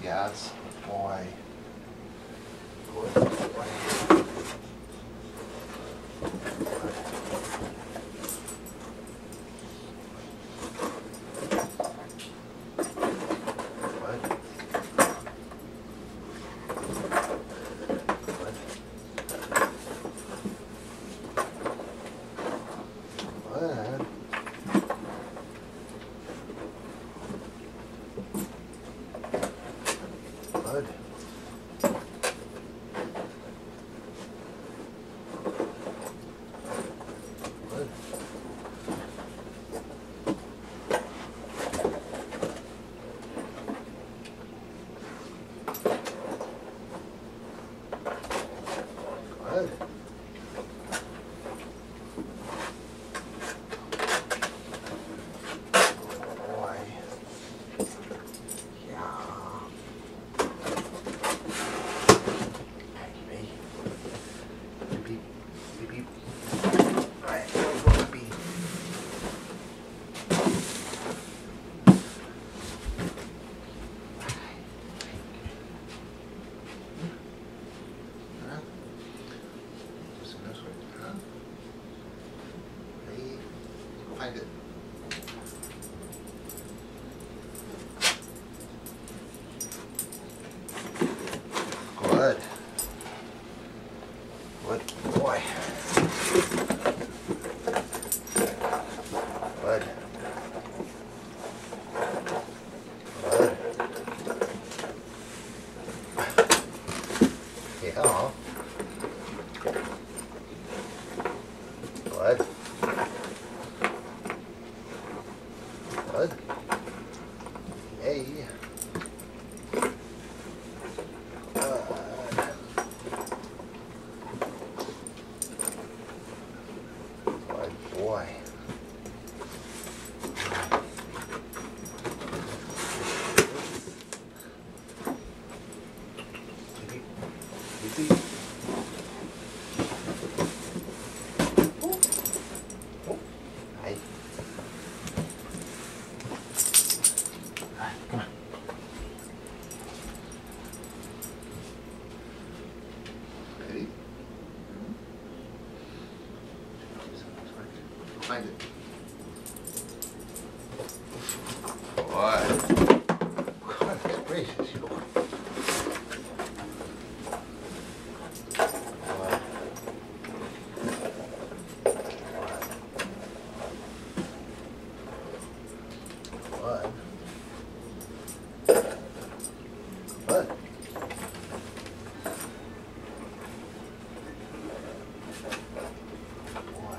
Yes, boy. Good boy. Good. Boy. Go find it. Good. Good boy. Good. Good. Yeah. Good. Good. Good boy. Find it. What? Goodness gracious, you. What? What? What? Boy.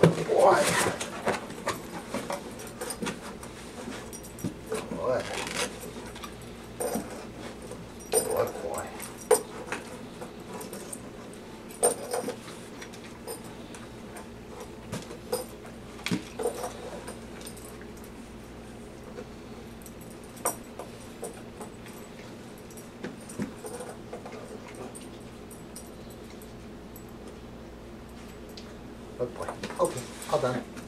Good boy. Good. Good boy. Okay, all done.